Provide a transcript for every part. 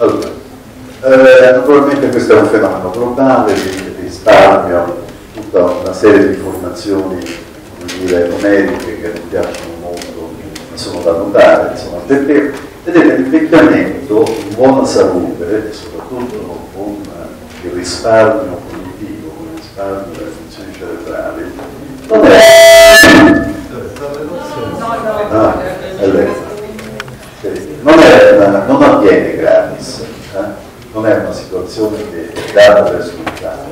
Allora, eh, naturalmente questo è un fenomeno globale di risparmio, tutta una serie di informazioni dire, numeriche che non piacciono molto, ma sono da notare, insomma, perché vedete l'invecchiamento in buona salute, soprattutto con il risparmio cognitivo, con il risparmio delle funzioni cerebrali, non è... Ah, è lei. Non, una, non avviene gratis, eh? non è una situazione che è data per scontata,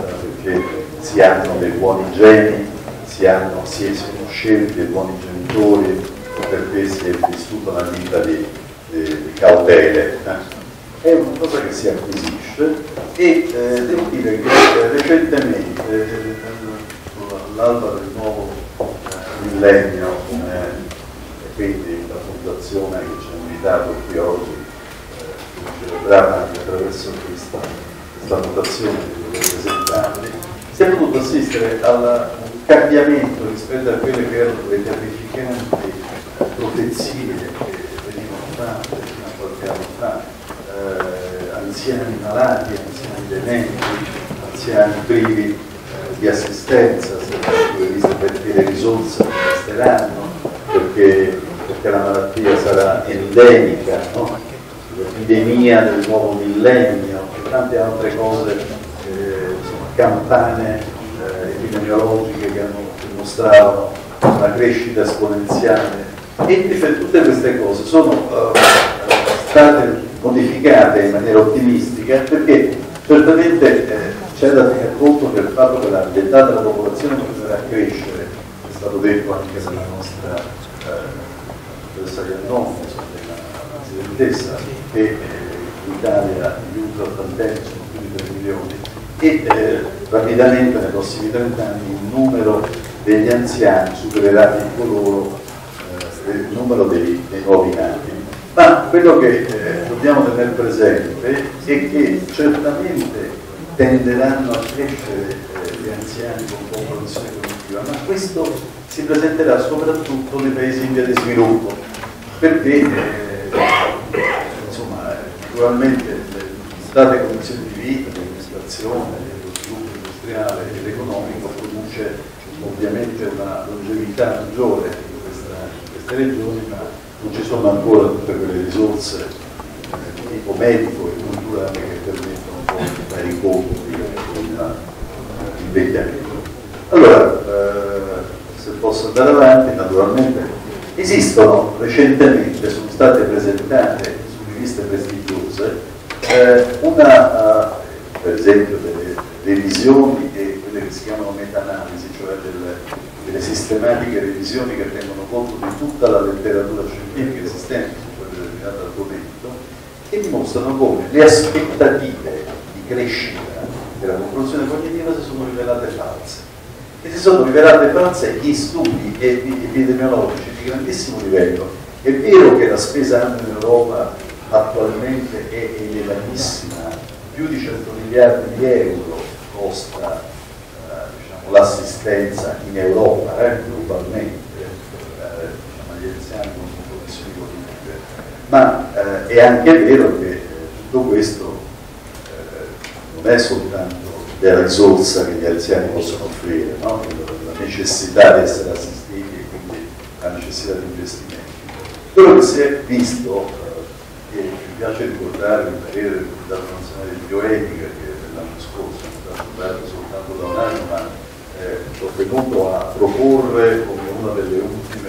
perché si hanno dei buoni geni, si, hanno, si sono scelti dei buoni genitori, perché si è vissuta una vita di, di, di cautele. Eh? È una cosa che si acquisisce e eh, devo dire che eh, recentemente, eh, all'alba del nuovo eh, millennio, quindi la fondazione che ha invitato qui oggi eh, celebrare anche attraverso questa, questa votazione di rappresentanti, si è potuto assistere al cambiamento rispetto a quelle che erano le terrificanti profezie che venivano fatte fino a qualche anno fa, eh, anziani malati, anziani dementi, anziani privi eh, di assistenza, perché le risorse basteranno, perché perché la malattia sarà endemica, no? l'epidemia del nuovo millennio e tante altre cose, eh, campane eh, epidemiologiche che hanno dimostrato una crescita esponenziale e tutte queste cose sono uh, state modificate in maniera ottimistica perché certamente eh, c'è da tenere conto del fatto che l'età della popolazione continuerà a crescere, è stato detto anche dalla nostra eh, professoressa Iannone, della presidentessa, che eh, in Italia gli ultraottantenni sono più di 3 milioni e eh, rapidamente nei prossimi 30 anni il numero degli anziani supererà di coloro eh, il numero dei, dei, nuovi nati. Ma quello che eh, dobbiamo tenere presente è che certamente tenderanno a crescere eh, gli anziani con popolazione cognitiva, ma questo si presenterà soprattutto nei paesi in via di sviluppo, perché eh, insomma, naturalmente le state condizioni di vita, l'amministrazione, lo sviluppo industriale ed economico produce ovviamente una longevità maggiore in, questa, in queste regioni, ma non ci sono ancora tutte quelle risorse eh, tipo medico e culturale che permettono di fare i conti con l'invecchiamento. Allora, eh, posso andare avanti, naturalmente. Esistono recentemente, sono state presentate su riviste prestigiose, eh, una, uh, per esempio delle revisioni e quelle che si chiamano meta-analisi, cioè delle, delle, sistematiche revisioni che tengono conto di tutta la letteratura scientifica esistente su quel determinato argomento, che dimostrano come le aspettative di crescita della popolazione cognitiva si sono rivelate false e si sono rivelate false gli studi epidemiologici di grandissimo livello. È vero che la spesa annua in Europa attualmente è elevatissima, più di 100 miliardi di euro costa eh, diciamo, l'assistenza in Europa, eh, globalmente, eh, diciamo, agli anziani con condizioni cognitive, ma eh, è anche vero che tutto questo eh, non è soltanto della risorsa che gli anziani possono offrire, no? la necessità di essere assistiti e quindi la necessità di investimenti. Quello che si è visto, eh, e mi piace ricordare il parere del Comitato Nazionale di Bioetica che l'anno scorso è stato dato soltanto da un anno, ma eh, ho a proporre come una delle ultime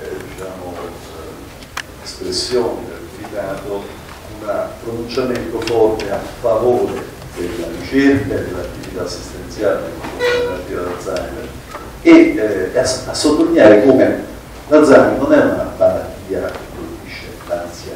eh, diciamo, eh, espressioni del Comitato un pronunciamento forte a favore della ricerca e specifica assistenziale come l'Alzheimer e eh, a, a sottolineare come l'Alzheimer non è una malattia che colpisce l'ansia.